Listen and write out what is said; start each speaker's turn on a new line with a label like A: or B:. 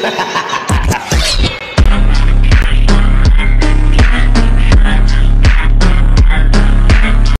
A: Ha ha ha.